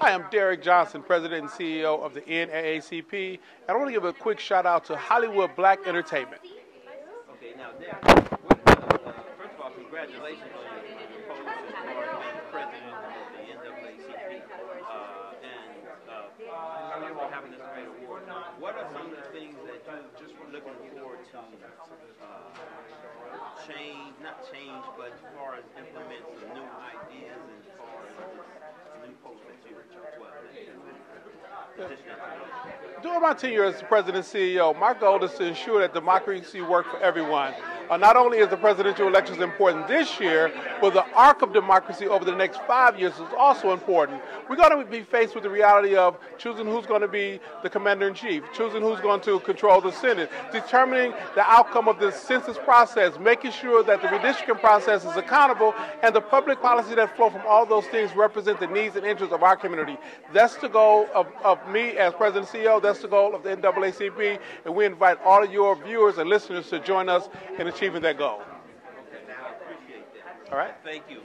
Hi, I'm Derrick Johnson, President and CEO of the NAACP, and I want to give a quick shout out to Hollywood Black Entertainment. Okay, now, Derrick, uh, first of all, congratulations on your post as president of the NAACP uh, and uh, having this great award. What are some of the things that you're just looking forward to uh, change, not change, but as far as implement some new ideas and as far as this new post that you're well, position that you're in? During my tenure as President and CEO, my goal is to ensure that democracy works for everyone. Uh, not only is the presidential elections important this year, but the arc of democracy over the next five years is also important. We're going to be faced with the reality of choosing who's going to be the commander in chief, choosing who's going to control the Senate, determining the outcome of the census process, making sure that the redistricting process is accountable, and the public policy that flow from all those things represent the needs and interests of our community. That's the goal of, of me as president and CEO. That's the goal of the NAACP, and we invite all of your viewers and listeners to join us in achieving that goal. Okay, I appreciate that. All right? Thank you.